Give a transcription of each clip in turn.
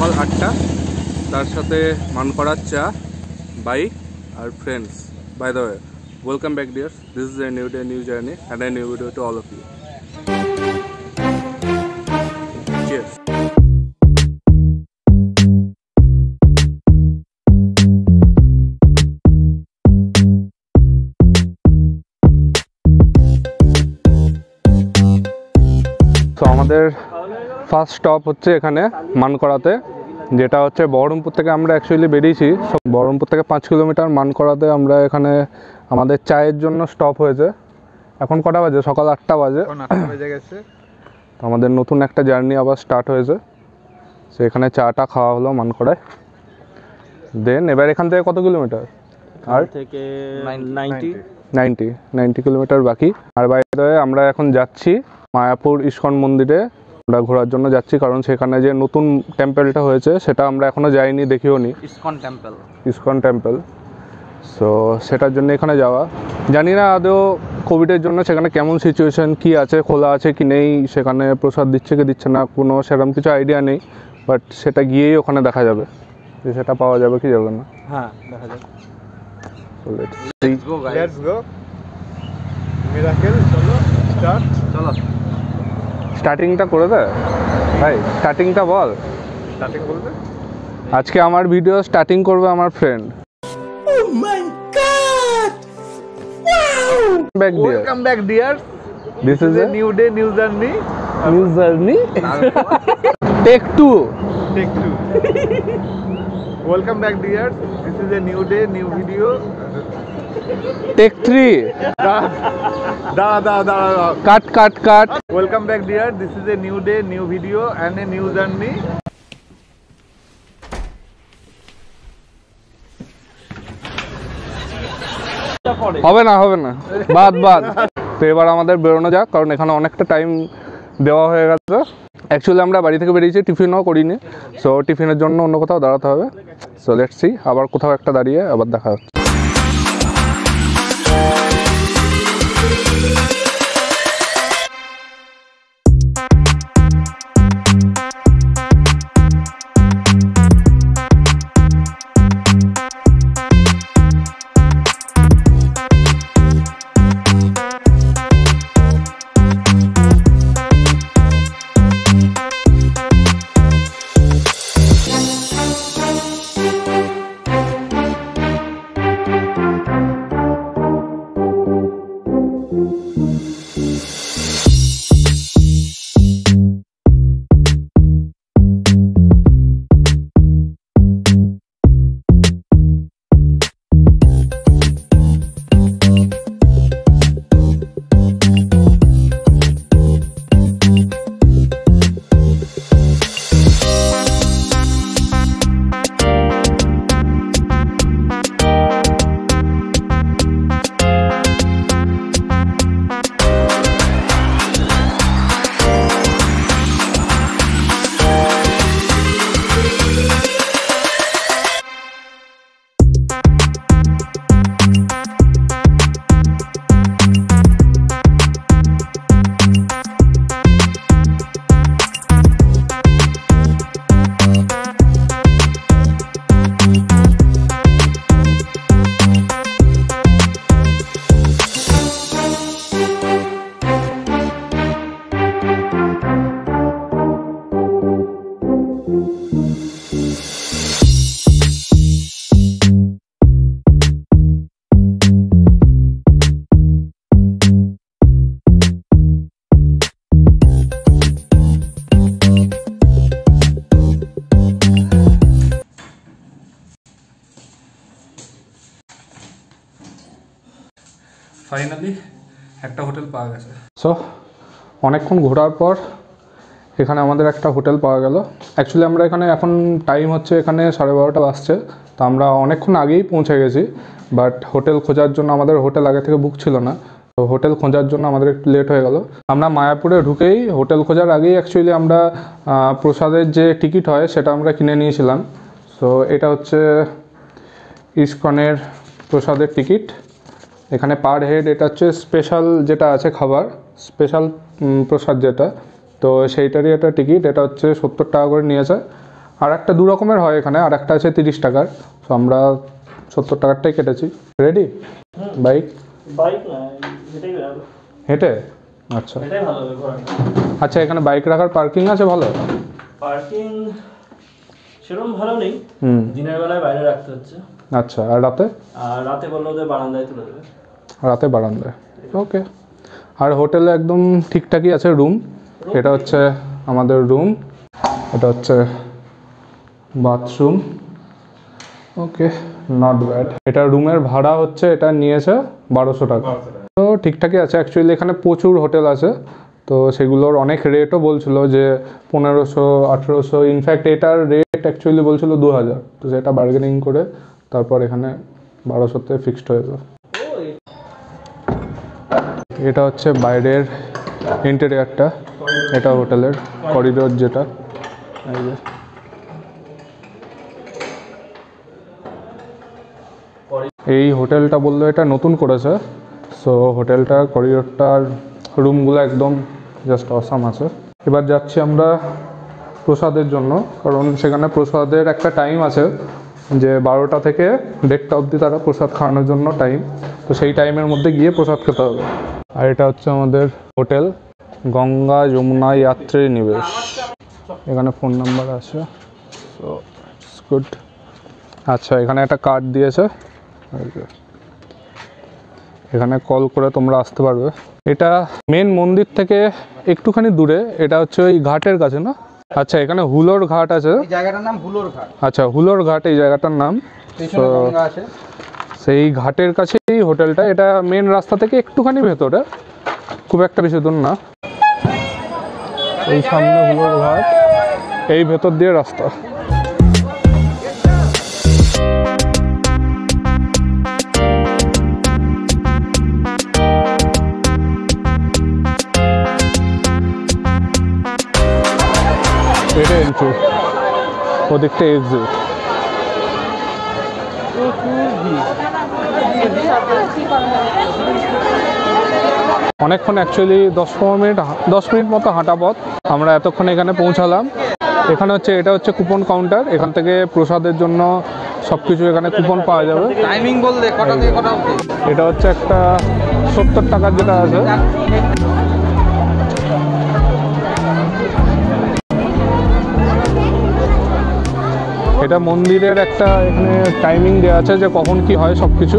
সকাল আটটা। তার সাথে মান করার চা bike R friends by the way welcome back dears this is a new day new journey and a new video to all of you তো আমাদের ফার্স্ট স্টপ হচ্ছে এখানে মানকড়াতে যেটা হচ্ছে বহরমপুর থেকে আমরা অ্যাকচুয়ালি বেরিয়েছি। বহরমপুর থেকে পাঁচ কিলোমিটার মানকড়াতে আমরা এখানে আমাদের চায়ের জন্য স্টপ হয়েছে। এখন কটা বাজে? সকাল আটটা বাজে। বেজে গেছে। তো আমাদের নতুন একটা জার্নি আবার স্টার্ট হয়েছে। সো এখানে চাটা খাওয়া হলো মানকড়ায় দেন এবার এখান থেকে কত কিলোমিটার? আর? থেকে নাইনটি। নাইনটি। নাইনটি কিলোমিটার বাকি। আর বাইরে আমরা এখন যাচ্ছি মায়াপুর ইস্কন মন্দিরে। আমরা ঘোরার জন্য যাচ্ছি কারণ সেখানে যে নতুন টেম্পেলটা হয়েছে সেটা আমরা এখনও যাইনি দেখিও নি। ISKCON temple ISKCON temple so সেটার জন্য এখানে যাওয়া। জানি না আদৌ কোভিডের জন্য সেখানে কেমন সিচুয়েশন কি আছে খোলা আছে কি নেই সেখানে প্রসাদ দিচ্ছে কি দিচ্ছে না কোনো সেরকম কিছু আইডিয়া নেই। বাট সেটা গিয়েই ওখানে দেখা যাবে। যে সেটা পাওয়া যাবে কি যাবে না। হ্যাঁ দেখা see. Let's go guys let's go miracle চলো স্টার্ট চলো। স্টার্টিংটা করে দে। ভাই স্টার্টিংটা বল। স্টার্টিং বলবে আজকে আমার ভিডিও স্টার্টিং করবে আমার friend back dear welcome back dears this is a a new day new journey new journey take two take two welcome back dears this is a new day new video take three cut cut cut welcome back dear this is a new day new video and a new journey হবে না হবে না। বাদ বাদ। তো এবার আমাদের বেরোনো যাক কারণ এখানে অনেকটা টাইম দেওয়া হয়ে গেছে। অ্যাকচুয়ালি আমরা বাড়ি থেকে বেরিয়েছি টিফিনও করিনি। সো টিফিনের জন্য অন্য কোথাও দাঁড়াতে হবে। সো লেটস সি আবার কোথাও একটা দাঁড়িয়ে আবার দেখা হচ্ছে। Yeah. ফাইনালি একটা হোটেল পাওয়া গেছে। সো অনেকক্ষণ ঘোরার পর এখানে আমাদের একটা হোটেল পাওয়া গেল। অ্যাকচুয়ালি আমরা এখানে এখন টাইম হচ্ছে এখানে সাড়ে বারোটা বাজছে। তো আমরা অনেকক্ষণ আগেই পৌঁছে গেছি বাট হোটেল খোঁজার জন্য আমাদের হোটেল আগে থেকে বুক ছিল না। তো হোটেল খোঁজার জন্য আমাদের একটু লেট হয়ে গেল। আমরা মায়াপুরে ঢুকেই হোটেল খোঁজার আগেই অ্যাকচুয়ালি আমরা প্রসাদের যে টিকিট হয় সেটা আমরা কিনে নিয়েছিলাম। সো এটা হচ্ছে ইস্কনের প্রসাদের টিকিট এখানে পার হেড এটা হচ্ছে স্পেশাল যেটা আছে খাবার স্পেশাল প্রসাদ যেটা। তো সেইটারই একটা টিকিট এটা হচ্ছে সত্তর টাকা করে নিয়েছে। আর একটা দু রকমের হয় এখানে আর একটা আছে তিরিশ টাকার। তো আমরা সত্তর টাকারটাই কেটেছি। রেডি বাইক হেঁটে? আচ্ছা। আচ্ছা এখানে বাইক রাখার পার্কিং আছে ভালো? পার্কিং সেরকম ভালো নেই। দিনের বেলায় বাইরে রাখতে হচ্ছে। আচ্ছা আর রাতে? আর রাতে বলল ওদের বারান্দায় তুলে দেবে। রাতে বারান্দায়। ওকে আর হোটেলে একদম ঠিকঠাকই আছে রুম এটা হচ্ছে আমাদের রুম এটা হচ্ছে বাথরুম ওকে নট ব্যাড এটা রুমের ভাড়া হচ্ছে, এটা নিয়েছে বারোশো টাকা। তো ঠিকঠাকই আছে অ্যাকচুয়ালি এখানে প্রচুর হোটেল আছে। তো সেগুলোর অনেক রেটও বলছিল যে পনেরোশো, আঠেরোশো। ইনফ্যাক্ট এটার রেট অ্যাকচুয়ালি বলছিল দু হাজার তো সেটা বার্গেনিং করে তারপর এখানে বারোশোতে ফিক্সড হয়েছে এটা হচ্ছে বাইরের ইন্টেরিয়ারটা এটা হোটেলের করিডোর যেটা। এই হোটেলটা বলল এটা নতুন করেছে। সো হোটেলটার করিডোরটার রুমগুলো একদম জাস্ট অসাম আছে। এবার যাচ্ছি আমরা প্রসাদের জন্য, কারণ সেখানে প্রসাদের একটা টাইম আছে। যে বারোটা থেকে দেড়টা অবধি তারা প্রসাদ খাওয়ানোর জন্য টাইম তো সেই টাইমের মধ্যে গিয়ে প্রসাদ খেতে হবে। আর এটা হচ্ছে আমাদের হোটেল, গঙ্গা যমুনা যাত্রী নিবেশ। এখানে ফোন নাম্বার আছে। সো ইটস গুড আচ্ছা এখানে একটা কার্ড দিয়েছে। এখানে কল করে তোমরা আসতে পারবে। এটা মেন মন্দির থেকে একটুখানি দূরে। এটা হচ্ছে ওই ঘাটের কাছে না? আচ্ছা এখানে হুলোর ঘাট আছে। জায়গাটার নাম হুলোর ঘাট। আচ্ছা হুলোর ঘাট এই জায়গাটার নাম। তো- সেই ঘাটের কাছেই হোটেলটা। এটা মেন রাস্তা থেকে একটুখানি ভেতরে। খুব একটা বেশি দূর না। এই সামনে হুলোর ঘাট। এই ভেতর দিয়ে রাস্তা। এটা এন্ট্রি ওদিকটা এক্সিট অনেকক্ষণ অ্যাকচুয়ালি দশ পনেরো মিনিট দশ মিনিট মতো হাঁটা পথ। আমরা এতক্ষণ এখানে পৌঁছালাম। এখানে হচ্ছে এটা হচ্ছে কুপন কাউন্টার এখান থেকে প্রসাদের জন্য সব কিছু এখানে কুপন পাওয়া যাবে। টাইমিং বললে কটা থেকে কটা এটা হচ্ছে একটা সত্তর টাকার যেটা আছে। এটা মন্দিরের একটা এখানে টাইমিং দেওয়া আছে যে কখন কি হয় সব কিছু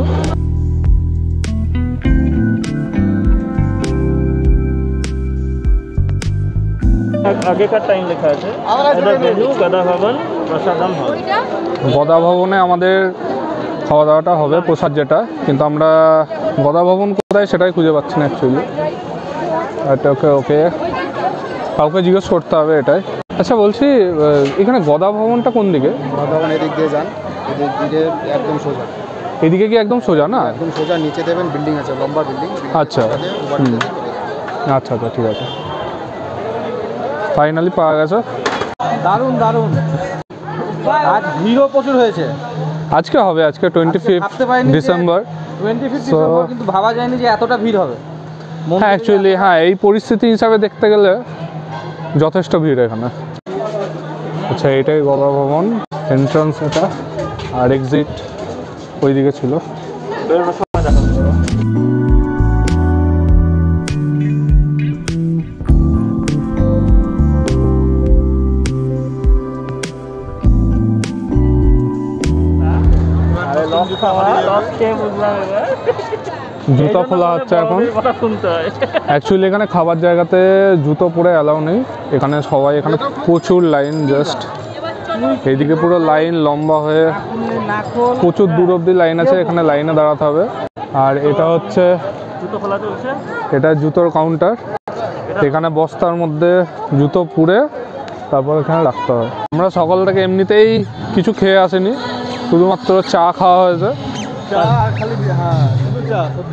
আগেকার টাইম লেখা আছে। গদা ভবন প্রসাদম গদা ভবনে আমাদের খাওয়া দাওয়াটা হবে প্রসাদ যেটা। কিন্তু আমরা গদা ভবন কোথায় সেটাই খুঁজে পাচ্ছি না অ্যাকচুয়ালি এটা ওকে ওকে কাউকে জিজ্ঞেস করতে হবে এটাই। আচ্ছা বলছি এখানে গদা ভবনটা কোন দিকে? এদিক দিয়ে যান এদিক দিয়ে একদম সোজা। এদিকে কি একদম সোজা না? একদম সোজা নিচে দেবেন বিল্ডিং আছে লম্বা বিল্ডিং। আচ্ছা। আচ্ছা আচ্ছা ঠিক আছে। ফাইনালি পাওয়া গেছে। দারুণ দারুণ। আজ ভিড়ও প্রচুর হয়েছে। আজকে হবে আজকে twenty fifth December twenty fifth December কিন্তু ভাবা যায়নি যে এতটা ভিড় হবে। হ্যাঁ অ্যাকচুয়ালি হ্যাঁ এই পরিস্থিতি হিসাবে দেখতে গেলে যথেষ্ট ভিড় এখানে। আচ্ছা এটাই গবা ভবন এন্ট্রান্স এটা আর এক্সিট ওইদিকে ছিল। বুঝলাম এবার। জুতো খোলা হচ্ছে এখন। অ্যাকচুয়ালি এখানে খাবার জায়গাতে জুতো পরে অ্যালাউ নেই। এখানে সবাই এখানে প্রচুর লাইন জাস্ট এইদিকে পুরো লাইন লম্বা হয়ে প্রচুর দূর অব্দি লাইন আছে এখানে লাইনে দাঁড়াতে হবে। আর এটা হচ্ছে এটা জুতোর কাউন্টার এখানে বস্তার মধ্যে জুতো পুরে তারপর এখানে রাখতে হবে আমরা সকাল থেকে এমনিতেই কিছু খেয়ে আসিনি। শুধুমাত্র চা খাওয়া হয়েছে।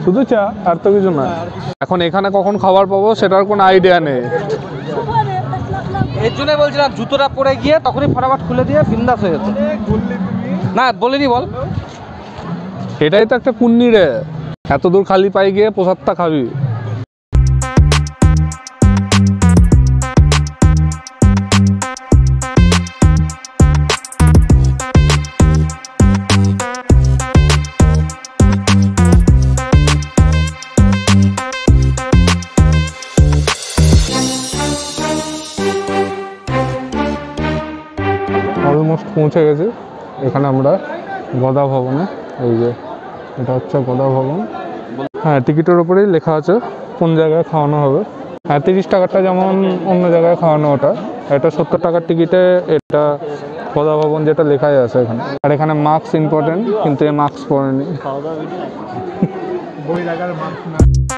শুধু চা আর তো কিছু না। এখন এখানে কখন খাবার পাবো সেটার কোনো আইডিয়া নেই। এর জন্যই বলছিলাম জুতোটা পরে গিয়ে তখনই ফটাফট খুলে দিয়ে বিন্দাস হয়ে যেত। না বলিনি বল। এটাই তো একটা পুণ্যি রে। এত দূর খালি পাই গিয়ে প্রসাদটা খাবি। পৌঁছে গেছি। এখানে আমরা গদা ভবনে এই যে এটা হচ্ছে গদা ভবন। হ্যাঁ টিকিটের ওপরেই লেখা আছে কোন জায়গায় খাওয়ানো হবে। হ্যাঁ তিরিশ টাকারটা যেমন অন্য জায়গায় খাওয়ানো ওটা এটা সত্তর টাকার টিকিটে এটা গদা ভবন যেটা লেখাই আছে এখানে। আর এখানে মাস্ক ইম্পর্টেন্ট কিন্তু এ মাস্ক পরেনি খাওয়া দাওয়া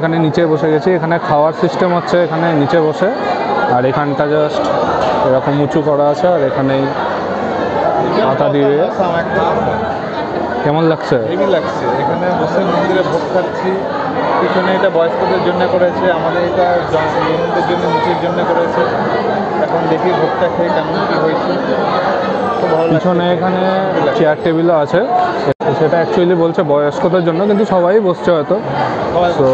এখন নিচে বসে গেছি, এখানে খাওয়ার সিস্টেম হচ্ছে এখানে নিচে বসে, আর এখানটা জাস্ট এরকম উঁচু করা আছে, আর এখানেই আটা দিয়ে। কেমন লাগছে? লাগছে। এখানে বসে মন্দিরে ভোগ খাচ্ছি। পিছনে এটা বয়স্কদের জন্য করেছে, আমাদের এটা জনদের জন্য নিচের জন্য করেছে। এখন দেখি ভোগটা খেয়ে কেমন কি হয়েছে। পিছনে এখানে চেয়ার টেবিলও আছে। সেটা অ্যাকচুয়ালি বলছে বয়স্কদের জন্য, কিন্তু সবাই বসছে হয়তো। তো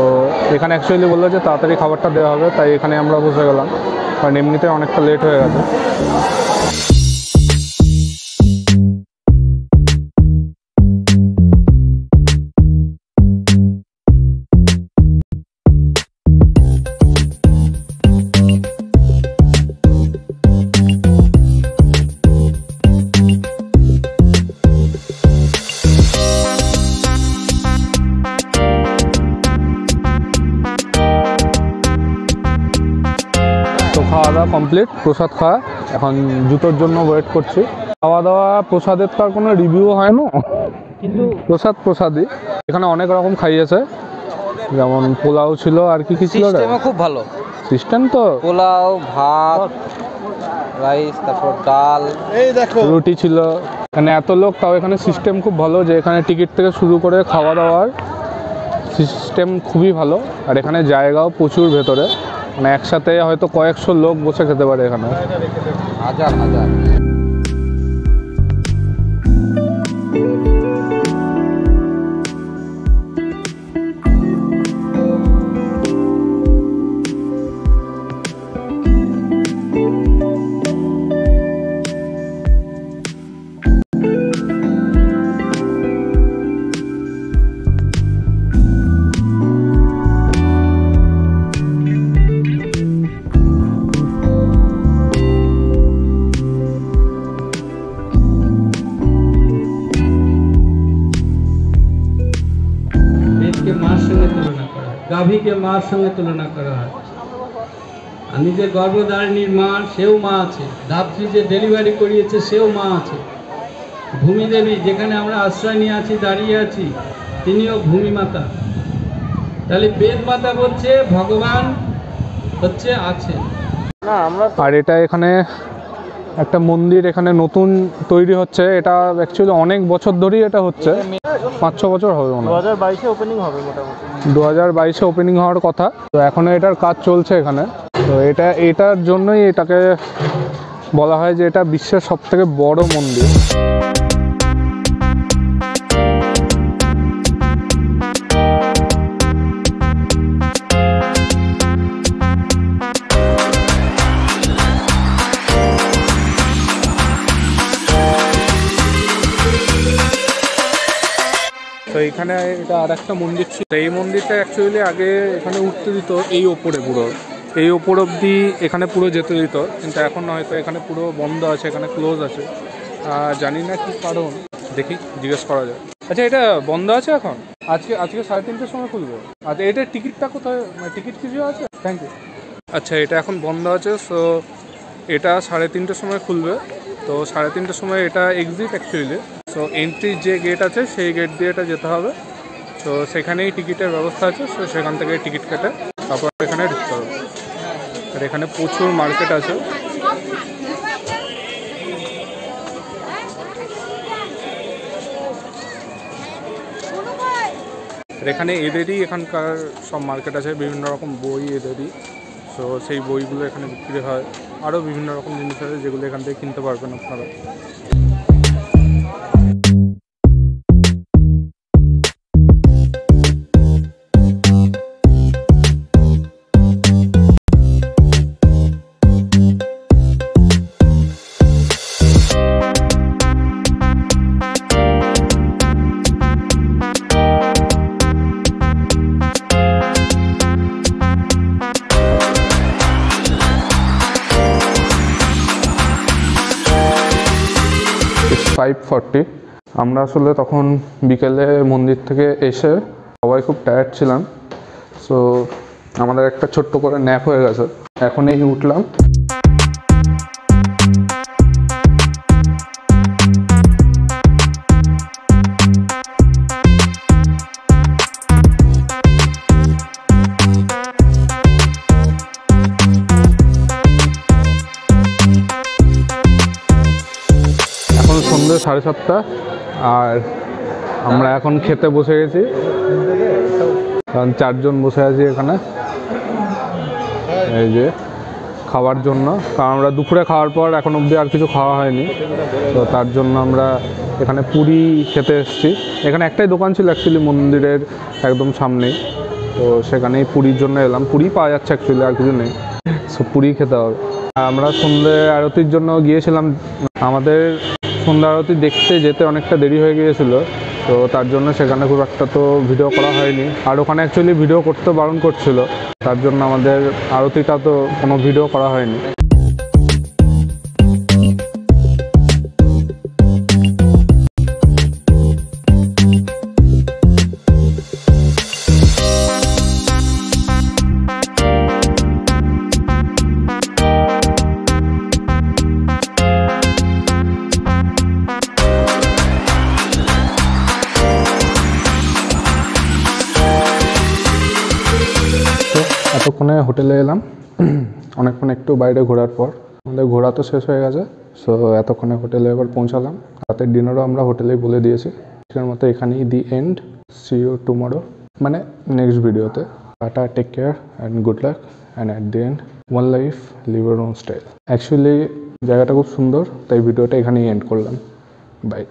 এখানে অ্যাকচুয়ালি বলল যে তাড়াতাড়ি খাবারটা দেওয়া হবে, তাই এখানে আমরা বসে গেলাম। কারণ এমনিতে অনেকটা লেট হয়ে গেছে। দাওয়া কমপ্লিট প্রসাদ খাওয়া। এখন জুতোর জন্য ওয়েট করছি। খাওয়া দাওয়া প্রসাদের তো আর কোনো রিভিউ হয় না। কিন্তু প্রসাদ প্রসাদই। এখানে অনেক রকম খাইয়েছে। যেমন পোলাও ছিল আর কি কি ছিল সিস্টেমও খুব ভালো। সিস্টেম তো। পোলাও ভাত রাইস তারপর ডাল এই দেখো। রুটি ছিল। এখানে এত লোক তাও এখানে সিস্টেম খুব ভালো যে এখানে টিকিট থেকে শুরু করে খাওয়া দাওয়ার সিস্টেম খুবই ভালো। আর এখানে জায়গাও প্রচুর ভেতরে। মানে একসাথে হয়তো কয়েকশো লোক বসে খেতে পারে এখানে। হাজার হাজার। গাভীকে মার সঙ্গে তুলনা করা হয়। আর নিজের গর্ভধারিণীর মা সেও মা আছে। ধাত্রী যে ডেলিভারি করিয়েছে সেও মা আছে। ভূমিদেবী যেখানে আমরা আশ্রয় নিয়ে আছি দাঁড়িয়ে আছি তিনিও ভূমি মাতা। তাহলে বেদ মাতা বলছে ভগবান হচ্ছে আছে আর এটা এখানে একটা মন্দির এখানে নতুন তৈরি হচ্ছে। এটা অ্যাকচুয়ালি অনেক বছর ধরেই এটা হচ্ছে। পাঁচ ছ বছর হবে মনে দু হয় হাজার বাইশে ওপেনিং হবে মোটামুটি। দু হাজার বাইশে ওপেনিং হওয়ার কথা। তো এখনও এটার কাজ চলছে এখানে। তো এটা এটার জন্যই এটাকে বলা হয় যে এটা বিশ্বের সব থেকে বড় মন্দির। এখানে এটা আর একটা মন্দির ছিল। এই মন্দিরটা অ্যাকচুয়ালি আগে এখানে উঠতে দিত, এই ওপরে পুরো। এই ওপর অবধি এখানে পুরো যেতে দিত, কিন্তু এখন হয়তো এখানে পুরো বন্ধ আছে, এখানে ক্লোজ আছে। জানি না কি কারণ। দেখি, জিজ্ঞেস করা যায় আচ্ছা এটা বন্ধ আছে এখন? আজকে আজকে সাড়ে তিনটের সময় খুলবে। আচ্ছা এটার টিকিটটা কোথায়? টিকিট কিছু আছে? থ্যাংক ইউ আচ্ছা এটা এখন বন্ধ আছে সো এটা সাড়ে তিনটের সময় খুলবে। তো সাড়ে তিনটের সময় এটা এক্সিট অ্যাকচুয়ালি সো এন্ট্রির যে গেট আছে, সেই গেট দিয়ে এটা যেতে হবে। তো সেখানেই টিকিটের ব্যবস্থা আছে। সো সেখান থেকে টিকিট কেটে তারপর এখানে ঢুকতে হবে। আর এখানে প্রচুর মার্কেট আছে। এখানে এদেরই এখানকার সব মার্কেট আছে। বিভিন্ন রকম বই এদেরই। তো সেই বইগুলো এখানে বিক্রি হয়। আরও বিভিন্ন রকম জিনিস আছে যেগুলো এখান থেকে কিনতে পারবেন আপনারা। ফাইভ ফর্টি আমরা আসলে তখন বিকেলে মন্দির থেকে এসে সবাই খুব টায়ার্ড ছিলাম। সো আমাদের একটা ছোট্ট করে ন্যাপ হয়ে গেছে। এখনই উঠলাম। সাড়ে সাতটা। আর আমরা এখন খেতে বসে গেছি। কারণ চারজন বসে আছি এখানে। এই যে খাওয়ার জন্য। কারণ আমরা দুপুরে খাওয়ার পর এখন অবধি আর কিছু খাওয়া হয়নি। তো তার জন্য আমরা এখানে পুরি খেতে এসেছি। এখানে একটাই দোকান ছিল অ্যাকচুয়ালি মন্দিরের একদম সামনেই। তো সেখানেই পুরীর জন্য এলাম। পুরি পাওয়া যাচ্ছে অ্যাকচুয়ালি আর কিছু নেই। সো পুরি খেতে হবে। আমরা সন্ধ্যে আরতির জন্য গিয়েছিলাম। আমাদের সন্ধ্যা আরতি দেখতে যেতে অনেকটা দেরি হয়ে গিয়েছিল, তো তার জন্য সেখানে খুব একটা তো ভিডিও করা হয়নি। আর ওখানে অ্যাকচুয়ালি ভিডিও করতে বারণ করছিল, তার জন্য আমাদের আরতিটা তো কোনো ভিডিও করা হয়নি। এতক্ষণে হোটেলে এলাম। অনেকক্ষণ একটু বাইরে ঘোরার পর। আমাদের ঘোরা তো শেষ হয়ে গেছে সো এতক্ষণে হোটেলে এবার পৌঁছালাম। রাতের ডিনারও আমরা হোটেলেই বলে দিয়েছি। আজকের মতো এখানেই the end see you tomorrow মানে নেক্সট ভিডিওতে tata take care and good luck and at the end one life live your own style actually জায়গাটা খুব সুন্দর, তাই ভিডিওটা এখানেই এন্ড করলাম। বাই